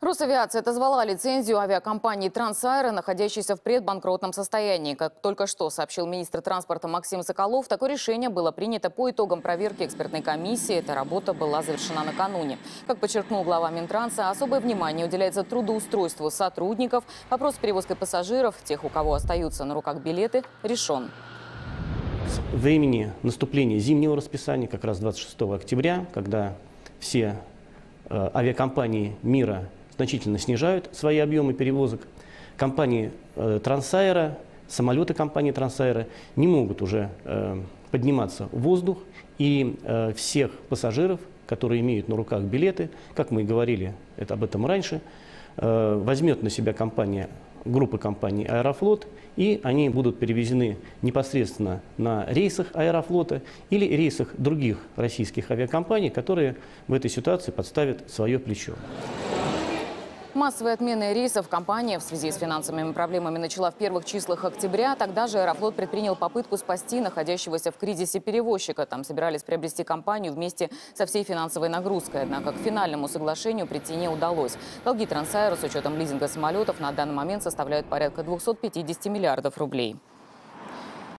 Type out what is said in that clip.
Росавиация отозвала лицензию авиакомпании «Трансаэро», находящейся в предбанкротном состоянии. Как только что сообщил министр транспорта Максим Соколов, такое решение было принято по итогам проверки экспертной комиссии. Эта работа была завершена накануне. Как подчеркнул глава Минтранса, особое внимание уделяется трудоустройству сотрудников. Вопрос с перевозкой пассажиров, тех, у кого остаются на руках билеты, решен. с времени наступления зимнего расписания, как раз 26 октября, когда все э, авиакомпании мира значительно снижают свои объемы перевозок, компании э, Трансаэро, самолеты компании Трансаэро не могут уже э, подниматься в воздух, и э, всех пассажиров, которые имеют на руках билеты, как мы и говорили это, об этом раньше, э, возьмет на себя компания, группа компаний «Аэрофлот», и они будут перевезены непосредственно на рейсах «Аэрофлота» или рейсах других российских авиакомпаний, которые в этой ситуации подставят свое плечо. Массовые отмены рейсов компания в связи с финансовыми проблемами начала в первых числах октября. Тогда же Аэрофлот предпринял попытку спасти находящегося в кризисе перевозчика. Там собирались приобрести компанию вместе со всей финансовой нагрузкой. Однако к финальному соглашению прийти не удалось. Долги Трансаэро с учетом лизинга самолетов на данный момент составляют порядка 250 миллиардов рублей.